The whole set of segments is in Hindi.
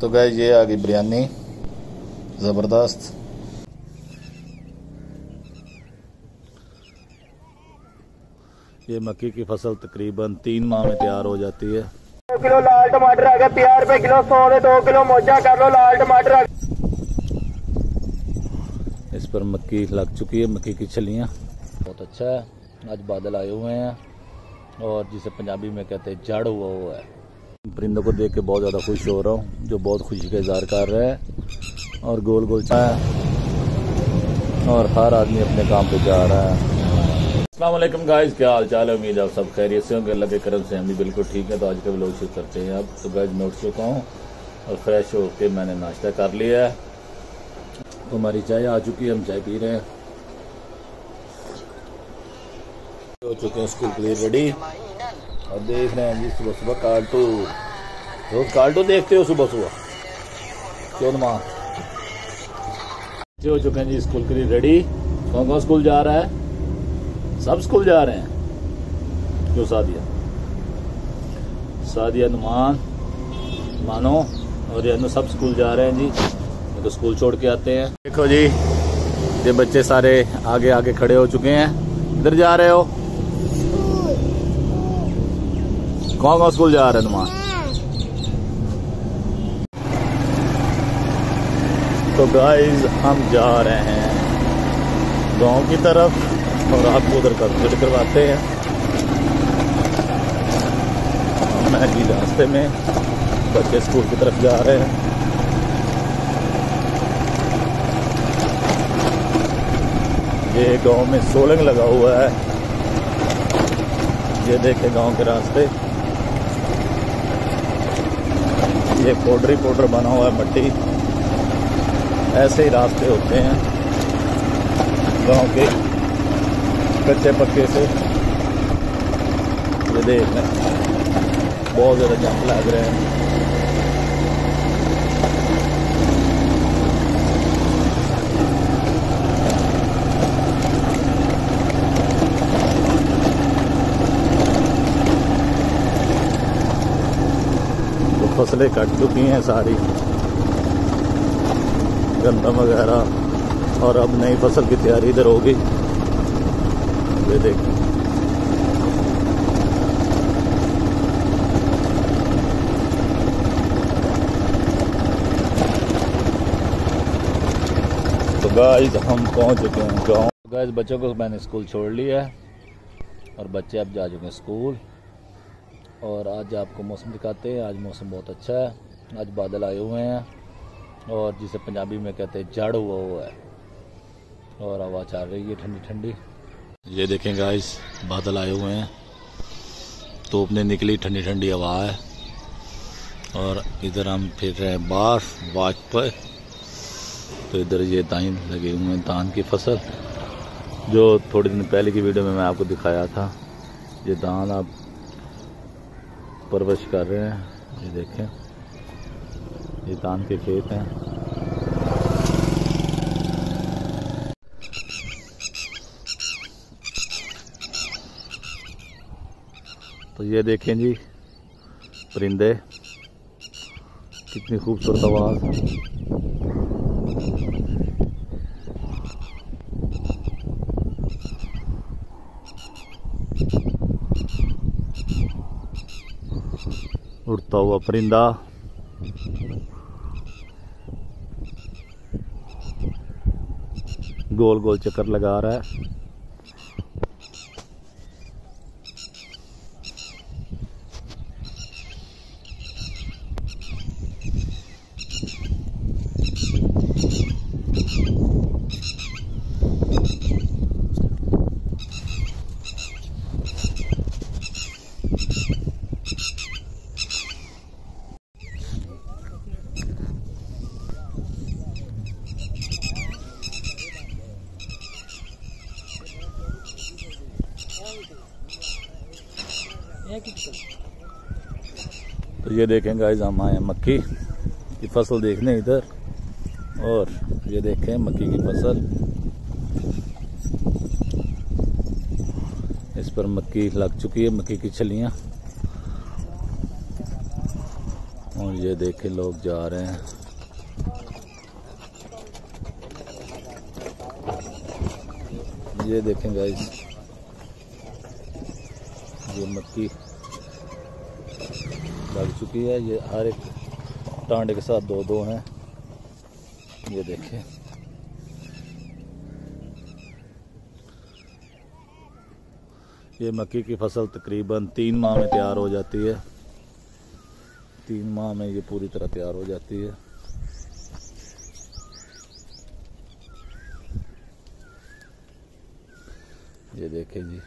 तो गए ये आ गई बिरयानी ज़बरदस्त। ये मक्की की फ़सल तकरीबन तीन माह में तैयार हो जाती है। दो किलो लाल टमाटर आ गए तैयार रुपए किलो सौ दो किलो मोजा कर लो लाल टमाटर इस पर मक्की लग चुकी है मक्की की छलियाँ। बहुत अच्छा है आज बादल आए हुए हैं और जिसे पंजाबी में कहते हैं जड़ हुआ हुआ है। परिंदों को देख के बहुत ज़्यादा खुश हो रहा हूँ, जो बहुत खुशी का इजहार कर रहे हैं और गोल गोल है और हर आदमी अपने काम पे जा रहा है। असलम गाइज़ क्या हाल चाल है? उम्मीद आप सब खैरियत से होंगे, अल्लाह के करम से हम भी बिल्कुल ठीक है। तो आज का व्लॉग शुरू करते हैं अब तो गाइज़ मैं उठ चुका हूँ और फ्रेश होके मैंने नाश्ता कर लिया है। तो हमारी चाय आ चुकी है, हम चाय पी रहे हैं। हो चुके हैं स्कूल के लिए रेडी और देख रहे हैं जी, सुबह सुबह कार्टू रोज कार्टू देखते हो सुबह सुबह? क्यों माँ हो चुके हैं जी स्कूल के लिए रेडी कौन कौन स्कूल जा रहा है? सब स्कूल जा रहे हैं। क्यों सादिया? सादिया नुमान, मानो, और ये सब स्कूल जा रहे हैं जी। तो स्कूल छोड़ के आते हैं। देखो जी, ये बच्चे सारे आगे आगे खड़े हो चुके हैं। इधर जा रहे हो। कौन कौन स्कूल जा रहे नुमान तो गाइस हम जा रहे हैं गाँव की तरफ़ और आपको उधर का विज़िट करवाते हैं। मैं जी रास्ते में, बच्चे स्कूल की तरफ़ जा रहे हैं। ये गाँव में सोलंग लगा हुआ है। ये देखे गाँव के रास्ते। ये पाउडर ही पाउडर बना हुआ है मट्टी। ऐसे ही रास्ते होते हैं। गाँव के कच्चे पक्के से। ये देख रहे बहुत ज़्यादा जंप लग रहे हैं तो फ़सलें कट चुकी हैं सारी। गंदम वगैरह। और अब नई फ़सल की तैयारी इधर होगी। ये देख। तो गाइस हम पहुँच चुके हैं गाँव। गाइस बच्चों को मैंने स्कूल छोड़ लिया है। और बच्चे अब जा चुके हैं स्कूल। और आज आपको मौसम दिखाते हैं। आज मौसम बहुत अच्छा है। आज बादल आए हुए हैं और जिसे पंजाबी में कहते हैं जड़ हुआ हुआ है। और हवा चल रही है ठंडी ठंडी। ये देखें गाइस बादल आए हुए हैं। तोप ने निकली, ठंडी ठंडी हवा है। और इधर हम फिर रहे हैं बाहर वाच पर। तो इधर ये दाइन लगे हुए हैं, धान की फ़सल। जो थोड़े दिन पहले की वीडियो में मैं आपको दिखाया था, ये धान आप परवरिश कर रहे हैं। ये देखें। ये धान के खेत हैं। तो ये देखें जी, परिंदे। कितनी खूबसूरत आवाज़। उड़ता हुआ परिंदा। गोल गोल चक्कर लगा रहा है। तो ये देखें गाइस हम आए मक्की की फ़सल देखने इधर, और ये देखें मक्की की फ़सल। इस पर मक्की लग चुकी है, मक्की की छलियाँ। और ये देखें लोग जा रहे हैं। ये देखें गाइस ये मक्की लग चुकी है। ये हर एक टांडे के साथ दो दो हैं। ये देखें। ये मक्की की फ़सल तकरीबन तीन माह में तैयार हो जाती है। तीन माह में ये पूरी तरह तैयार हो जाती है। ये देखें जी।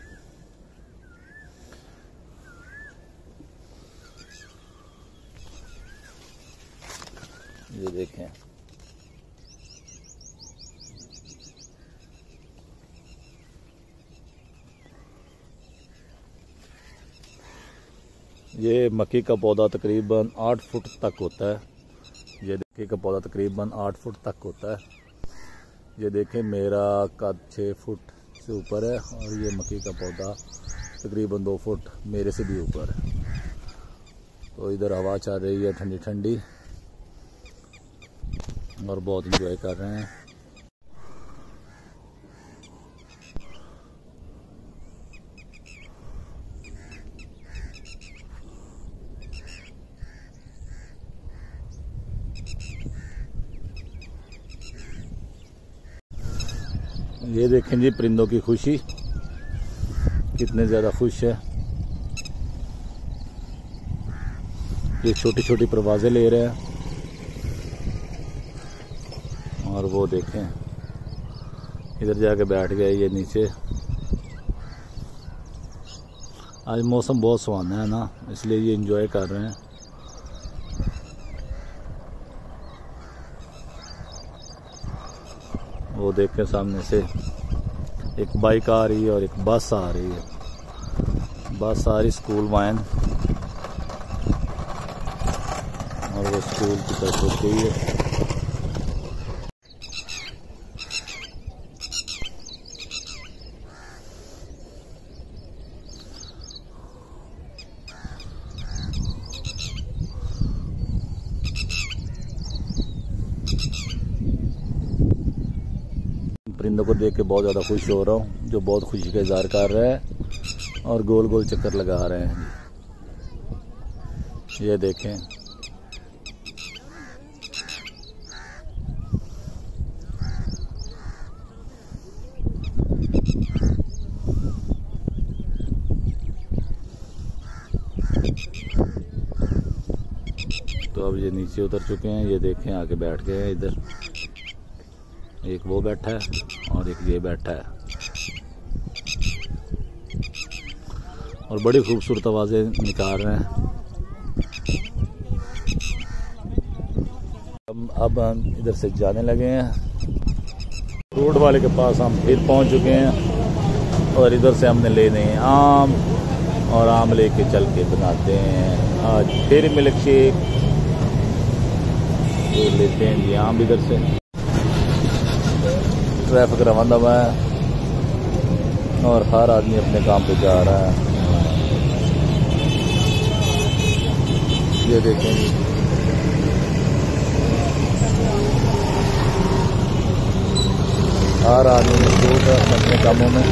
ये देखें। ये मक्की का पौधा तकरीबन आठ फुट तक होता है। ये मक्की का पौधा तकरीबन आठ फुट तक होता है। ये देखें, मेरा कद छः फुट से ऊपर है और ये मक्की का पौधा तकरीबन दो फुट मेरे से भी ऊपर है। तो इधर हवा चल रही है ठंडी ठंडी और बहुत इंजॉय कर रहे हैं। ये देखें जी परिंदों की खुशी। कितने ज़्यादा खुश है। ये छोटी छोटी परवाज़ें ले रहे हैं। और वो देखें। इधर जाके बैठ गए ये नीचे। आज मौसम बहुत सुहाना है ना, इसलिए ये इंजॉय कर रहे हैं। वो देखें सामने से। एक बाइक आ रही है और एक बस आ रही है। बस आ रही स्कूल वैन और वो स्कूल की तरफ़ गई है। परिंदों को देख के बहुत ज़्यादा खुश हो रहा हूँ, जो बहुत खुशी का इजहार कर रहे हैं और गोल गोल चक्कर लगा रहे हैं। ये देखें। तो अब ये नीचे उतर चुके हैं, ये देखें आके बैठ गए हैं इधर। एक वो बैठा है और एक ये बैठा है। और बड़ी खूबसूरत आवाज़ें निकाल रहे हैं। हम अब हम इधर से जाने लगे हैं। रोड वाले के पास हम फिर पहुँच चुके हैं और इधर से हमने लेने हैं आम और आम लेके चल के बनाते हैं। आज फिर मिल्क शेक लेते हैं जी आम इधर से। ट्रैफ़िक रवाना हुआ है और हर आदमी अपने काम पे जा रहा है। ये देखें हर आदमी है अपने कामों में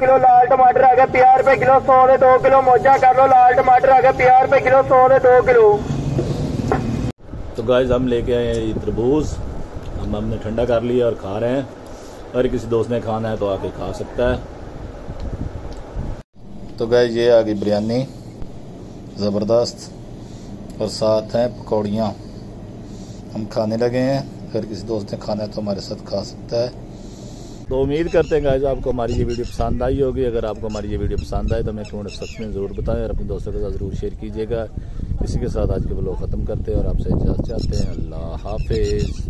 किलो लाल टमाटर आ गए पंजा रुपए किलो, सौ दो किलो, मोजा कर लो, लाल टमाटर आ गए पंजा रुपए किलो, सौ दो किलो। तो गाइज़ हम लेके आए हैं तरबूज। हम हमने ठंडा कर लिया और खा रहे हैं। अगर किसी दोस्त ने खाना है तो आके खा सकता है। तो गाइज़ ये आ गई बिरयानी। ज़बरदस्त। और साथ हैं पकौड़ियाँ। हम खाने लगे हैं। अगर किसी दोस्त ने खाना है तो हमारे साथ खा सकता है। तो उम्मीद करते हैं गाइज़ आपको हमारी ये वीडियो पसंद आई होगी। अगर आपको हमारी ये वीडियो पसंद आए तो हमें कमेंट सेक्शन में ज़रूर बताएँ और अपने दोस्तों के साथ ज़रूर शेयर कीजिएगा। इसी के साथ आज के ब्लॉग ख़त्म करते हैं और आपसे इजाज़त चाहते हैं। अल्लाह हाफिज़।